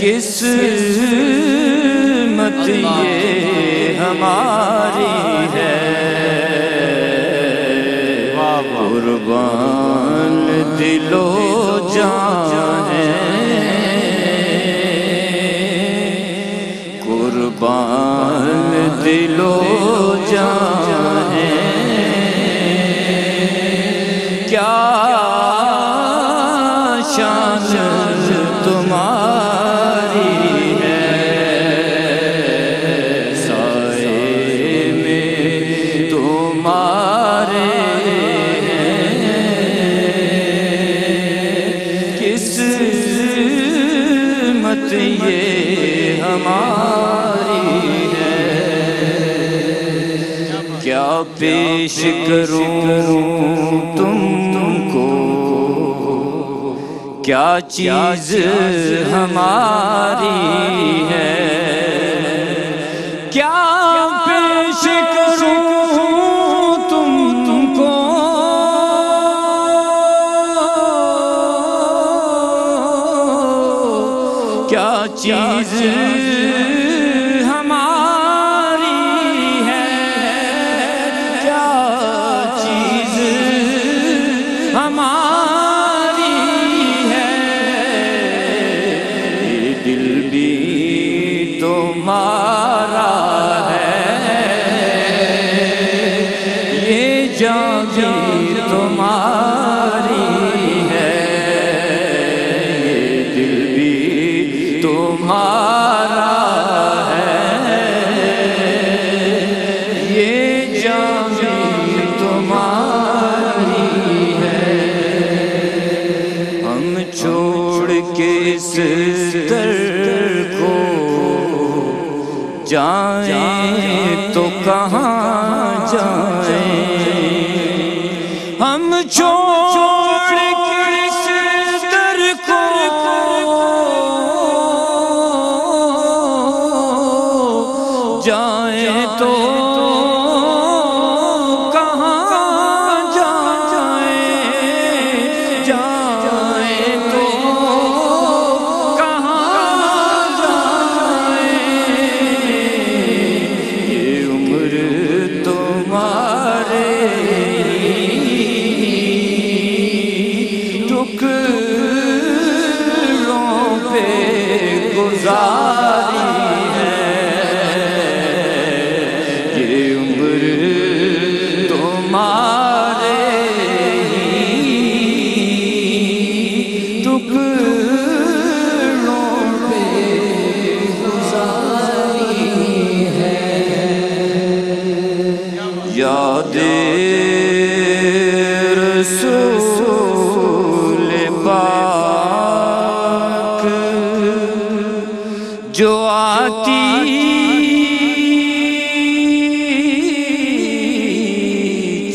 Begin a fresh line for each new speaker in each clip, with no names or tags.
قسمت یہ ہماری ہے۔ قربان دلو جان قربان دلو جان کیا کیا پیش کروں تم کو، کیا چیز ہماری ہے؟ کیا پیش کروں تم کو؟ کیا چیز جائیں تو کہاں جائیں؟ ہم چھوڑ کر اس در کو جائیں تو Zara.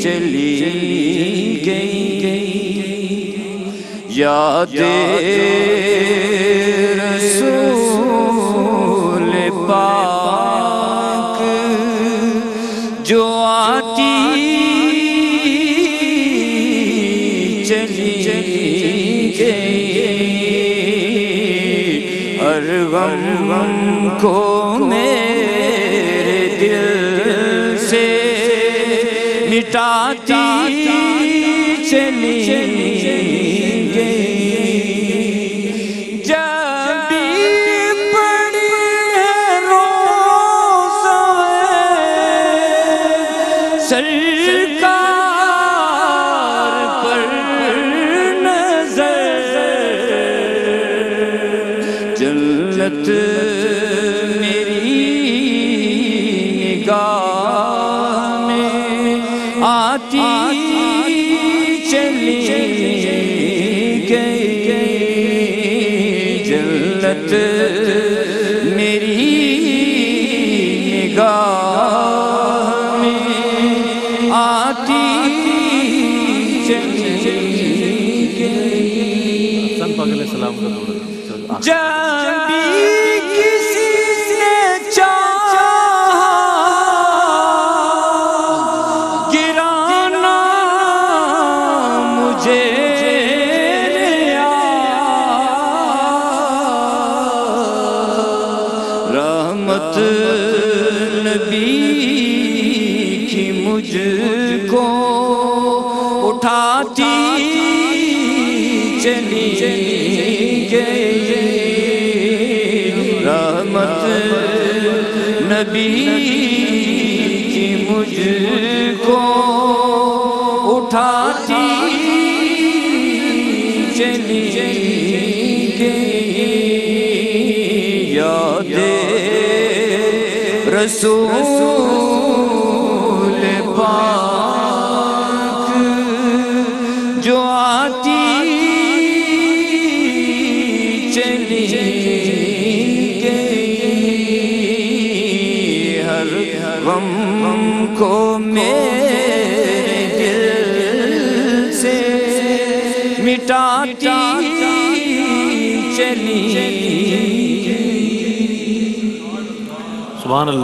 چلی گئی۔ یاد رسول پاک جو آتی چلی گئی۔ ہر غم کو میرے مٹاتی چلی گئی جب پڑی ہے سرکار پر نظر جلت میری نگاہ میں آتی چلی گئی۔
سن پاک علیہ السلام کا دور
رحمت نبی کی مجھ کو اٹھاتی چلی گئی۔ رحمت نبی کی مجھ کو اٹھاتی چلی گئی۔ یاد رسول پاک جو آتی چلی گئی، ہر غم کو میرے دل سے مٹاتی چلی
سبحان اللہ۔